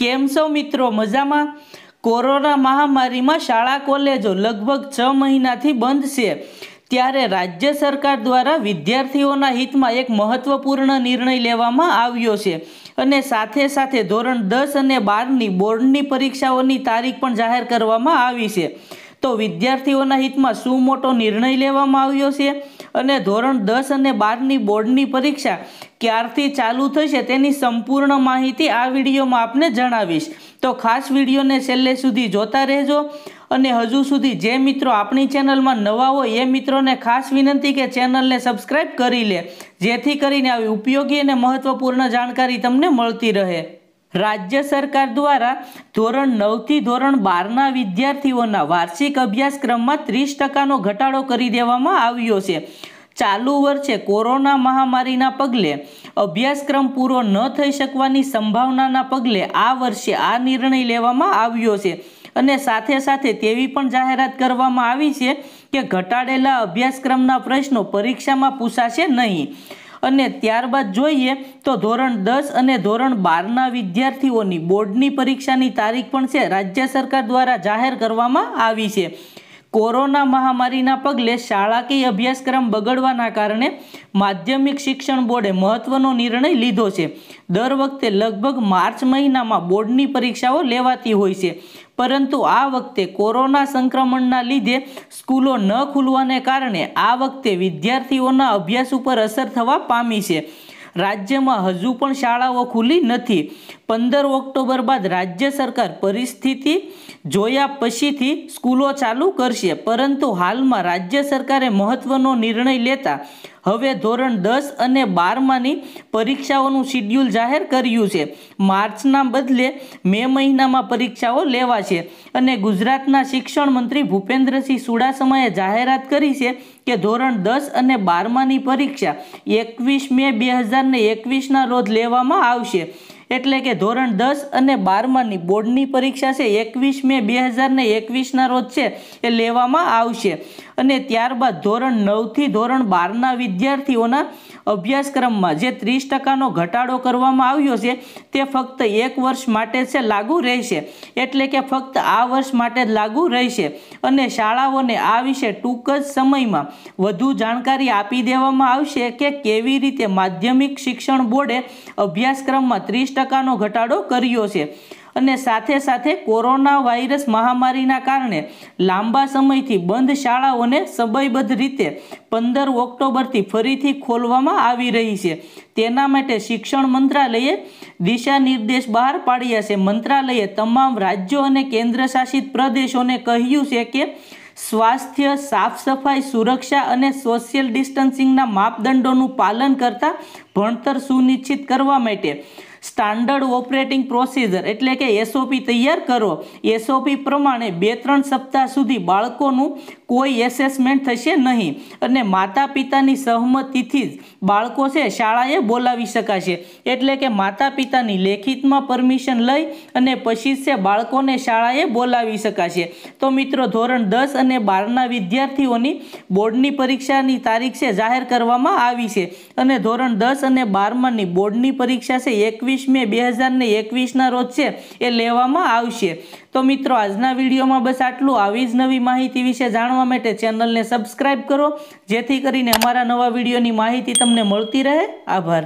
કેમ છો મિત્રો મજામાં? કોરોના મહામારીમાં શાળા, કોલેજો લગભગ છ મહિનાથી બંધ છે. ત્યારે રાજ્ય સરકાર દ્વારા વિદ્યાર્થીઓના હિતમાં એક મહત્વપૂર્ણ નિર્ણય લેવામાં આવ્યો છે. અને સાથે સાથે ધોરણ દસ અને બારની બોર્ડની પરીક્ષાઓની તારીખ પણ જાહેર કરવામાં આવી છે. તો વિદ્યાર્થીઓના હિતમાં શું મોટો નિર્ણય લેવામાં આવ્યો છે? અને ધોરણ દસ અને બારની બોર્ડની પરીક્ષા ક્યારથી ચાલુ થશે તેની સંપૂર્ણ માહિતી આ વિડીયોમાં આપને જણાવીશ. તો ખાસ વિડીયોને છેલ્લે સુધી જોતા રહેજો અને હજુ સુધી જે મિત્રો આપણી ચેનલમાં નવા હોય એ મિત્રોને ખાસ વિનંતી કે ચેનલને સબસ્ક્રાઈબ કરી લે, જેથી કરીને આવી ઉપયોગી અને મહત્વપૂર્ણ જાણકારી તમને મળતી રહે. રાજ્ય સરકાર દ્વારા ધોરણ નવથી ધોરણ બારના વિદ્યાર્થીઓના વાર્ષિક અભ્યાસક્રમમાં ત્રીસ ટકાનો ઘટાડો કરી દેવામાં આવ્યો છે. ચાલુ વર્ષે કોરોના મહામારીના પગલે અભ્યાસક્રમ પૂરો ન થઈ શકવાની સંભાવનાના પગલે આ વર્ષે આ નિર્ણય લેવામાં આવ્યો છે. અને સાથે સાથે તેવી પણ જાહેરાત કરવામાં આવી છે કે ઘટાડેલા અભ્યાસક્રમના પ્રશ્નો પરીક્ષામાં પૂછાશે નહીં. અને ત્યારબાદ જોઈએ તો ધોરણ દસ અને ધોરણ બારના વિદ્યાર્થીઓની બોર્ડની પરીક્ષાની તારીખ પણ છે, રાજ્ય સરકાર દ્વારા જાહેર કરવામાં આવી છે. કોરોના મહામારીના પગલે શાળાકીય અભ્યાસક્રમ બગડવાના કારણે માધ્યમિક શિક્ષણ બોર્ડે મહત્વનો નિર્ણય લીધો છે. દર વખતે લગભગ માર્ચ મહિનામાં બોર્ડની પરીક્ષાઓ લેવાતી હોય છે. પરંતુ આ વખતે કોરોના સંક્રમણના લીધે સ્કૂલો ન ખુલવાને કારણે આ વખતે વિદ્યાર્થીઓના અભ્યાસ ઉપર અસર થવા પામી છે. રાજ્યમાં હજુ પણ શાળાઓ ખુલી નથી. પંદર ઓક્ટોબર બાદ રાજ્ય સરકાર પરિસ્થિતિ જોયા પછીથી સ્કૂલો ચાલુ કરશે. પરંતુ હાલમાં રાજ્ય સરકારે મહત્વનો નિર્ણય લેતા હવે ધોરણ દસ અને બારમાંની પરીક્ષાઓનું શિડ્યુલ જાહેર કર્યું છે. માર્ચના બદલે મે મહિનામાં પરીક્ષાઓ લેવાશે. અને ગુજરાતના શિક્ષણ મંત્રી ભૂપેન્દ્રસિંહ ચુડાસમાએ જાહેરાત કરી છે કે ધોરણ દસ અને બારમાની પરીક્ષા એકવીસ મે બે હજારને એકવીસના રોજ લેવામાં આવશે. એટલે કે ધોરણ દસ અને બારમાની બોર્ડની પરીક્ષા છે એકવીસ મે બે હજારને એકવીસના રોજ છે એ લેવામાં આવશે. અને ત્યારબાદ ધોરણ નવથી ધોરણ બારના વિદ્યાર્થીઓના અભ્યાસક્રમમાં જે ત્રીસ ટકાનો ઘટાડો કરવામાં આવ્યો છે, તે ફક્ત એક વર્ષ માટે છે, લાગુ રહેશે. એટલે કે ફક્ત આ વર્ષ માટે જ લાગુ રહેશે. અને શાળાઓને આ વિશે ટૂંક જ સમયમાં વધુ જાણકારી આપી દેવામાં આવશે કે કેવી રીતે માધ્યમિક શિક્ષણ બોર્ડે અભ્યાસક્રમમાં ત્રીસ ટકાનો ઘટાડો કર્યો છે. અને સાથે સાથે કોરોના વાયરસ મહામારીના કારણે લાંબા સમયથી બંધ શાળાઓને સમયબદ્ધ રીતે પંદર ઓક્ટોબરથી ફરીથી ખોલવામાં આવી રહી છે. તેના માટે શિક્ષણ મંત્રાલયે દિશા નિર્દેશ બહાર પાડ્યા છે. મંત્રાલયે તમામ રાજ્યો અને કેન્દ્રશાસિત પ્રદેશોને કહ્યું છે કે સ્વાસ્થ્ય સાફ સફાઈ સુરક્ષા અને સોશિયલ ડિસ્ટન્સિંગના માપદંડોનું પાલન કરતા ભણતર સુનિશ્ચિત કરવા માટે સ્ટાન્ડર્ડ ઓપરેટિંગ પ્રોસિજર એટલે કે એસઓપી તૈયાર કરો. એસઓપી પ્રમાણે બે ત્રણ સપ્તાહ સુધી બાળકોનું કોઈ એસેસમેન્ટ થશે નહીં. અને માતા પિતાની સહમતિથી જ બાળકો છે શાળાએ બોલાવી શકાશે. એટલે કે માતા પિતાની લેખિતમાં પરમિશન લઈ અને પછી છે બાળકોને શાળાએ બોલાવી શકાશે. તો મિત્રો ધોરણ દસ અને બારના વિદ્યાર્થીઓની બોર્ડની પરીક્ષાની તારીખ છે જાહેર કરવામાં આવી છે. અને ધોરણ દસ અને બારમાની બોર્ડની પરીક્ષા છે એકવીસ મે બે હજાર ને એકવીસના રોજ છે એ લેવામાં આવશે. તો મિત્રો, આજના વિડીયોમાં બસ આટલું. આવી જ નવી માહિતી વિશે જાણવા માટે ચેનલને સબસ્ક્રાઈબ કરો, જેથી કરીને અમારા નવા વિડીયોની માહિતી તમને મળતી રહે. આભાર.